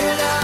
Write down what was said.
Can I